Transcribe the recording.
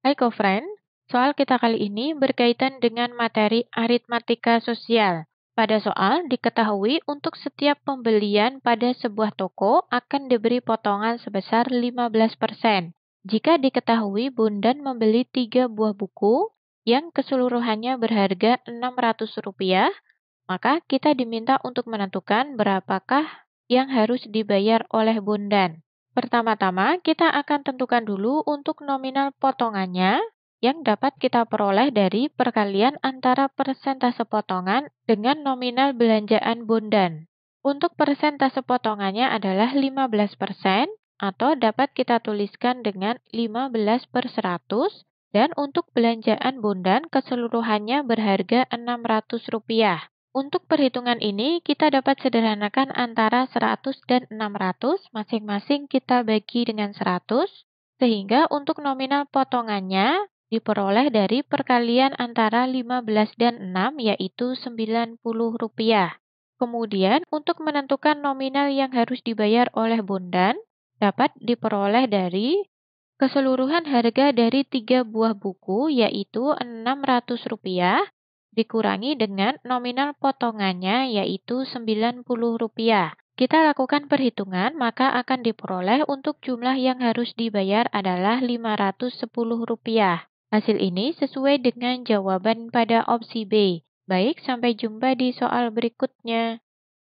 Hai GoFriend, soal kita kali ini berkaitan dengan materi aritmatika sosial. Pada soal, diketahui untuk setiap pembelian pada sebuah toko akan diberi potongan sebesar 15%. Jika diketahui Bundan membeli tiga buah buku yang keseluruhannya berharga Rp600, maka kita diminta untuk menentukan berapakah yang harus dibayar oleh Bundan. Pertama-tama, kita akan tentukan dulu untuk nominal potongannya yang dapat kita peroleh dari perkalian antara persentase potongan dengan nominal belanjaan Bundan. Untuk persentase potongannya adalah 15% atau dapat kita tuliskan dengan 15 per 100 dan untuk belanjaan Bundan keseluruhannya berharga Rp600. Untuk perhitungan ini, kita dapat sederhanakan antara 100 dan 600, masing-masing kita bagi dengan 100, sehingga untuk nominal potongannya diperoleh dari perkalian antara 15 dan 6, yaitu Rp90. Kemudian, untuk menentukan nominal yang harus dibayar oleh Bondan, dapat diperoleh dari keseluruhan harga dari tiga buah buku, yaitu Rp600, dikurangi dengan nominal potongannya yaitu Rp90. Kita lakukan perhitungan, maka akan diperoleh untuk jumlah yang harus dibayar adalah Rp510. Hasil ini sesuai dengan jawaban pada opsi B. Baik, sampai jumpa di soal berikutnya.